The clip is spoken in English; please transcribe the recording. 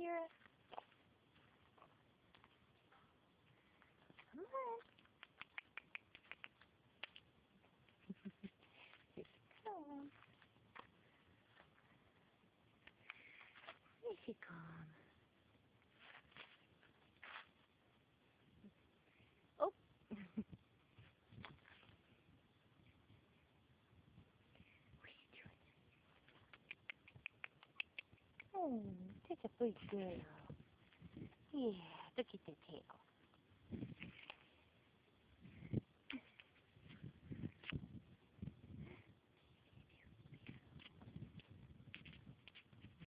Sierra. Come on. Here she comes. Here she comes. Oh. what are you doing? Oh, such a big girl. Yeah, look at the tail.